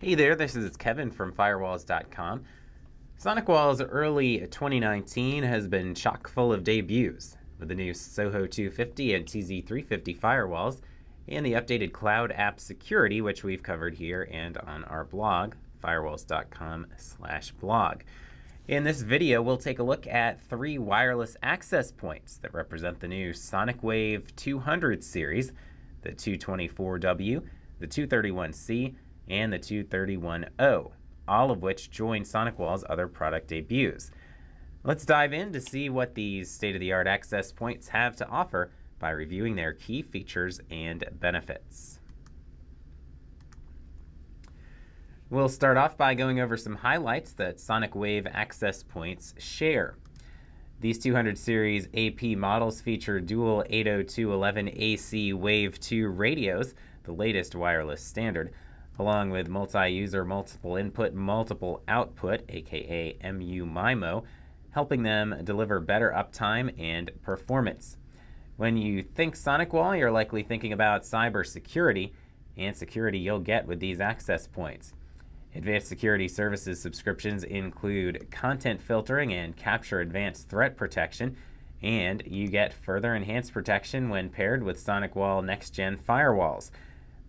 Hey there, this is Kevin from Firewalls.com. SonicWall's early 2019 has been chock full of debuts, with the new Soho 250 and TZ350 firewalls, and the updated Cloud App Security, which we've covered here and on our blog, firewalls.com slash blog. In this video, we'll take a look at three wireless access points that represent the new SonicWave 200 series, the 224W, the 231C, and the 231O, all of which join SonicWall's other product debuts. Let's dive in to see what these state-of-the-art access points have to offer by reviewing their key features and benefits. We'll start off by going over some highlights that SonicWave access points share. These 200 series AP models feature dual 802.11ac Wave 2 radios, the latest wireless standard, along with multi-user, multiple input, multiple output, aka MU-MIMO, helping them deliver better uptime and performance. When you think SonicWall, you're likely thinking about cybersecurity and security you'll get with these access points. Advanced Security Services subscriptions include content filtering and capture advanced threat protection, and you get further enhanced protection when paired with SonicWall Next Gen firewalls.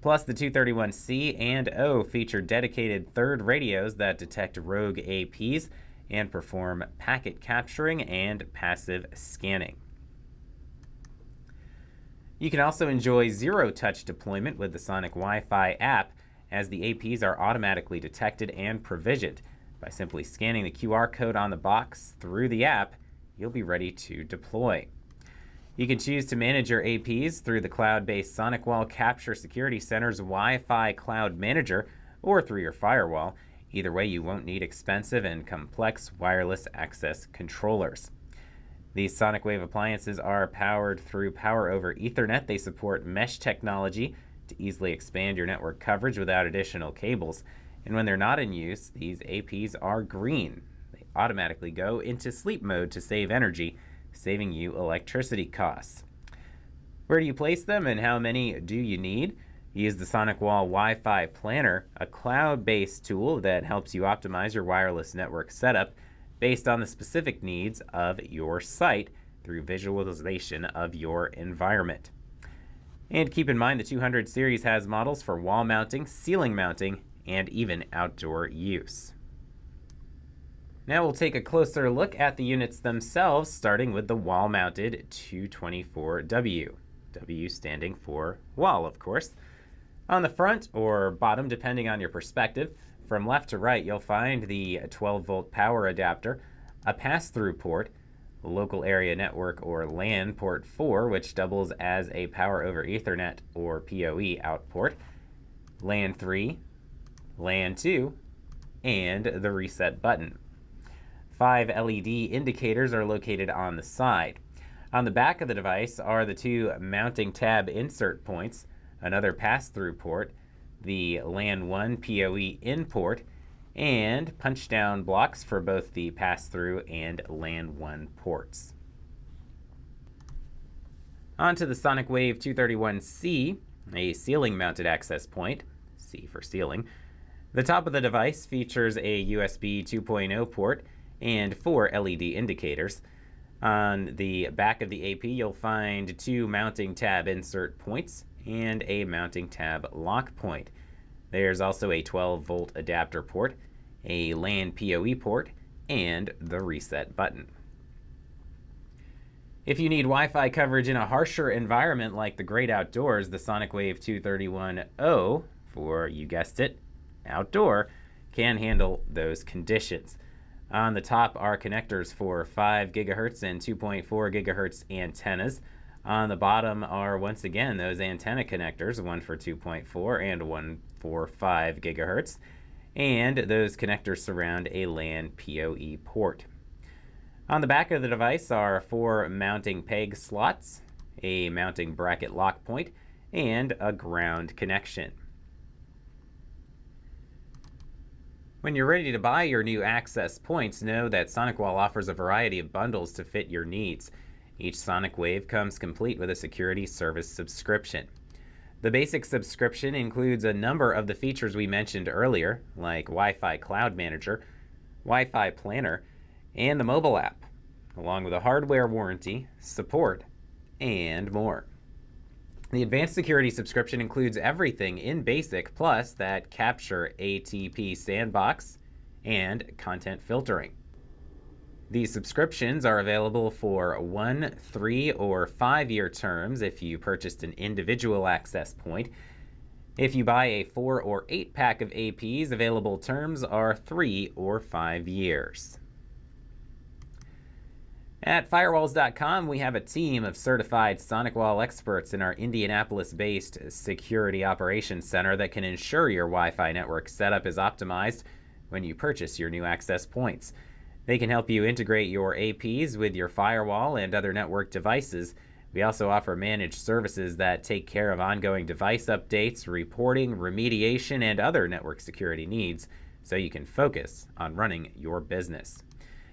Plus, the 231C and O feature dedicated third radios that detect rogue APs and perform packet capturing and passive scanning. You can also enjoy zero-touch deployment with the Sonic Wi-Fi app as the APs are automatically detected and provisioned. By simply scanning the QR code on the box through the app, you'll be ready to deploy. You can choose to manage your APs through the cloud-based SonicWall Capture Security Center's Wi-Fi Cloud Manager or through your firewall. Either way, you won't need expensive and complex wireless access controllers. These SonicWave appliances are powered through Power over Ethernet. They support mesh technology to easily expand your network coverage without additional cables. And when they're not in use, these APs are green. They automatically go into sleep mode to save energy saving you electricity costs. Where do you place them and how many do you need? Use the SonicWall Wi-Fi Planner, a cloud-based tool that helps you optimize your wireless network setup based on the specific needs of your site through visualization of your environment. And keep in mind the 200 series has models for wall mounting, ceiling mounting, and even outdoor use. Now we'll take a closer look at the units themselves, starting with the wall-mounted 224W. W standing for wall, of course. On the front, or bottom, depending on your perspective, from left to right, you'll find the 12-volt power adapter, a pass-through port, local area network or LAN port 4, which doubles as a power over Ethernet or PoE out port, LAN 3, LAN 2, and the reset button. Five LED indicators are located on the side. On the back of the device are the two mounting tab insert points, another pass-through port, the LAN 1 PoE in port, and punch-down blocks for both the pass-through and LAN 1 ports. Onto the SonicWave 231C, a ceiling-mounted access point, C for ceiling. The top of the device features a USB 2.0 port and four LED indicators. On the back of the AP, you'll find two mounting tab insert points and a mounting tab lock point. There's also a 12 volt adapter port, a LAN PoE port, and the reset button. If you need Wi-Fi coverage in a harsher environment like the great outdoors, the SonicWave 231O, for, you guessed it, outdoor, can handle those conditions. On the top are connectors for 5 gigahertz and 2.4 gigahertz antennas. On the bottom are once again those antenna connectors, one for 2.4 and one for 5 gigahertz. And those connectors surround a LAN PoE port. On the back of the device are four mounting peg slots, a mounting bracket lock point, and a ground connection. When you're ready to buy your new access points, know that SonicWall offers a variety of bundles to fit your needs. Each SonicWave comes complete with a security service subscription. The basic subscription includes a number of the features we mentioned earlier, like Wi Fi Cloud Manager, Wi Fi Planner, and the mobile app, along with a hardware warranty, support, and more. The advanced security subscription includes everything in BASIC plus that capture ATP sandbox and content filtering. These subscriptions are available for one, three, or five year terms if you purchased an individual access point. If you buy a four or eight pack of APs, available terms are three or five years. At firewalls.com, we have a team of certified SonicWall experts in our Indianapolis based Security Operations Center that can ensure your Wi Fi network setup is optimized when you purchase your new access points. They can help you integrate your APs with your firewall and other network devices. We also offer managed services that take care of ongoing device updates, reporting, remediation, and other network security needs so you can focus on running your business.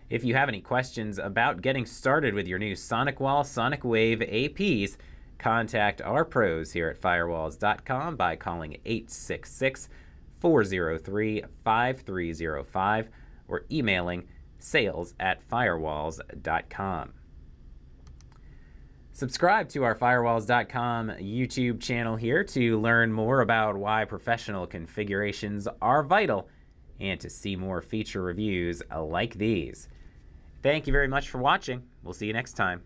If you have any questions about getting started with your new SonicWall SonicWave APs, contact our pros here at firewalls.com by calling 866 403 5305 or emailing sales at firewalls.com. Subscribe to our firewalls.com YouTube channel here to learn more about why professional configurations are vital and to see more feature reviews like these. Thank you very much for watching. We'll see you next time.